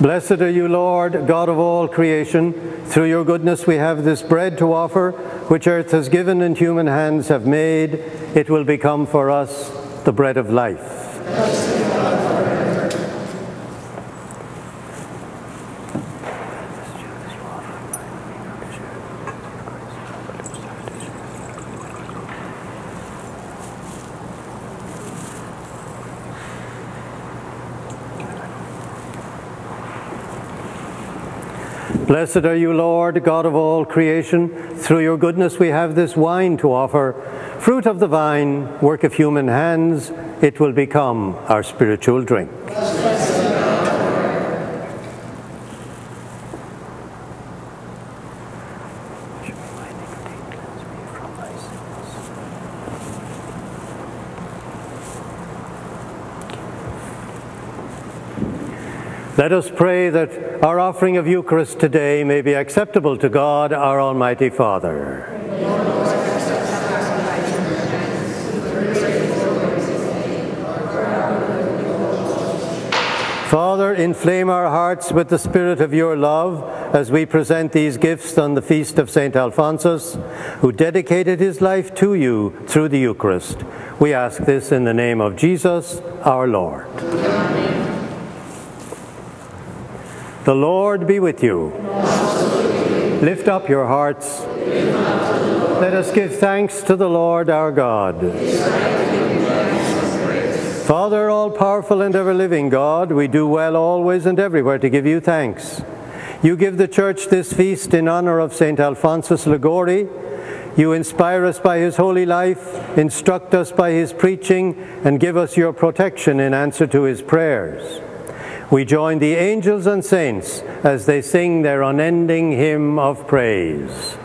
Blessed are you, Lord, God of all creation. Through your goodness we have this bread to offer, which earth has given and human hands have made. It will become for us the bread of life. Blessed are you, Lord, God of all creation. Through your goodness we have this wine to offer. Fruit of the vine, work of human hands, it will become our spiritual drink. Let us pray that our offering of Eucharist today may be acceptable to God, our Almighty Father. Father, inflame our hearts with the spirit of your love as we present these gifts on the feast of St. Alphonsus, who dedicated his life to you through the Eucharist. We ask this in the name of Jesus, our Lord. The Lord be with you. Lift up your hearts. Let us give thanks to the Lord our God. Father, all powerful and ever living God, we do well always and everywhere to give you thanks. You give the Church this feast in honor of St. Alphonsus Liguori. You inspire us by his holy life, instruct us by his preaching, and give us your protection in answer to his prayers. We join the angels and saints as they sing their unending hymn of praise.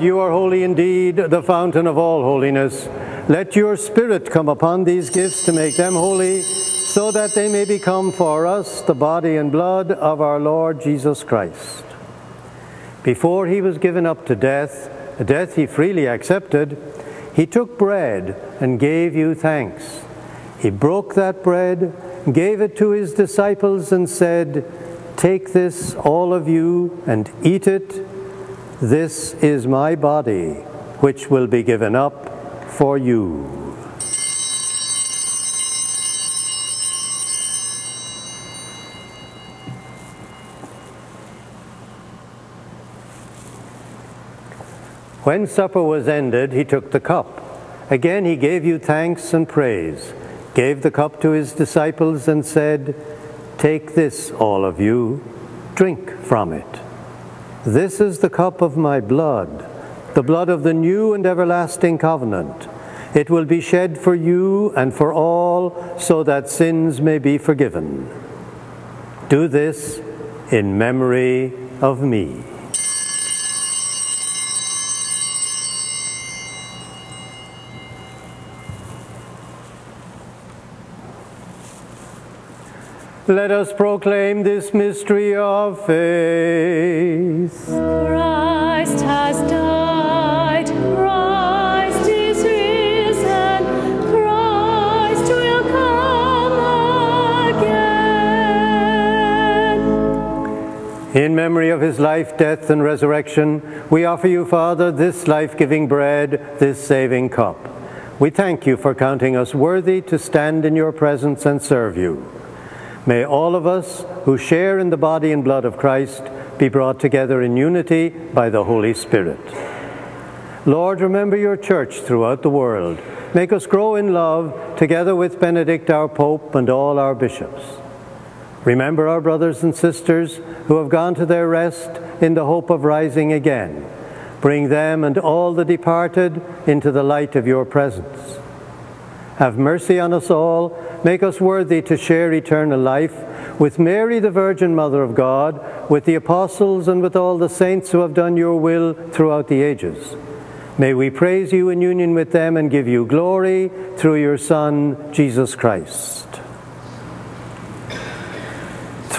You are holy indeed, the fountain of all holiness. Let your Spirit come upon these gifts to make them holy, so that they may become for us the body and blood of our Lord Jesus Christ. Before he was given up to death, a death he freely accepted, he took bread and gave you thanks. He broke that bread, gave it to his disciples, and said, Take this, all of you, and eat it. This is my body, which will be given up for you. When supper was ended, he took the cup. Again he gave you thanks and praise, gave the cup to his disciples, and said, Take this, all of you, drink from it. This is the cup of my blood, the blood of the new and everlasting covenant. It will be shed for you and for all, so that sins may be forgiven. Do this in memory of me. Let us proclaim this mystery of faith. Christ has died, Christ is risen, Christ will come again. In memory of his life, death, and resurrection, we offer you, Father, this life giving bread, this saving cup. We thank you for counting us worthy to stand in your presence and serve you. May all of us who share in the body and blood of Christ be brought together in unity by the Holy Spirit. Lord, remember your church throughout the world. Make us grow in love together with Benedict our Pope and all our bishops. Remember our brothers and sisters who have gone to their rest in the hope of rising again. Bring them and all the departed into the light of your presence. Have mercy on us all. Make us worthy to share eternal life with Mary, the Virgin Mother of God, with the apostles, and with all the saints who have done your will throughout the ages. May we praise you in union with them and give you glory through your Son, Jesus Christ.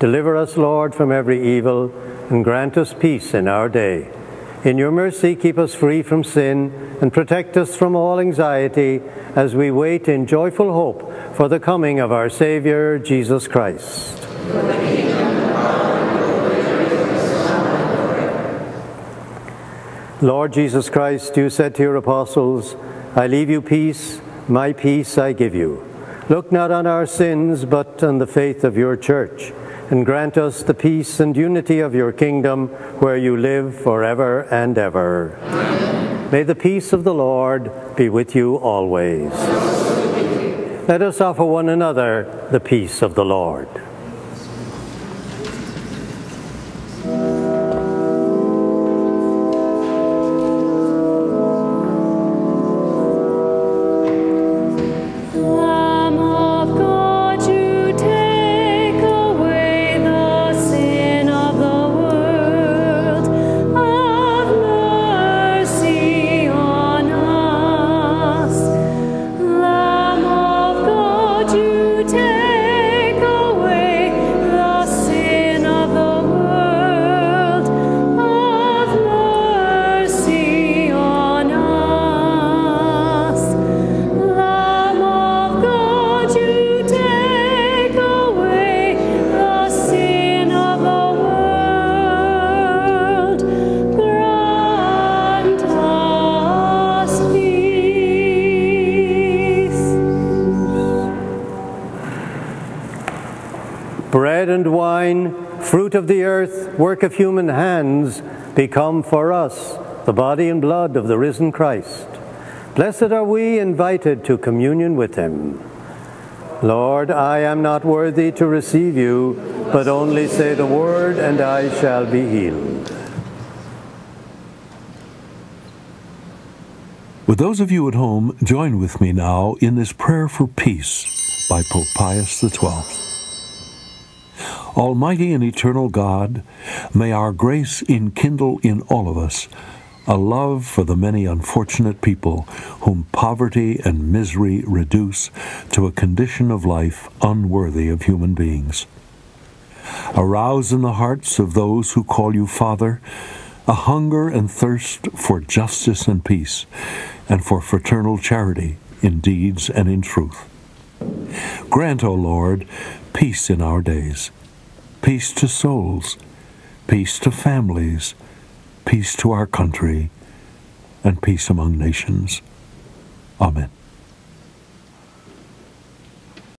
Deliver us, Lord, from every evil, and grant us peace in our day. In your mercy, keep us free from sin, and protect us from all anxiety as we wait in joyful hope for the coming of our Savior, Jesus Christ. Lord Jesus Christ, you said to your apostles, I leave you peace, my peace I give you. Look not on our sins, but on the faith of your church, and grant us the peace and unity of your kingdom, where you live forever and ever. May the peace of the Lord be with you always. Let us offer one another the peace of the Lord. Wine, fruit of the earth, work of human hands, become for us the body and blood of the risen Christ. Blessed are we invited to communion with him. Lord, I am not worthy to receive you, but only say the word, and I shall be healed. Would those of you at home join with me now in this prayer for peace by Pope Pius XII? Almighty and eternal God, may our grace enkindle in all of us a love for the many unfortunate people whom poverty and misery reduce to a condition of life unworthy of human beings. Arouse in the hearts of those who call you Father a hunger and thirst for justice and peace, and for fraternal charity in deeds and in truth. Grant, O Lord, peace in our days, peace to souls, peace to families, peace to our country, and peace among nations. Amen.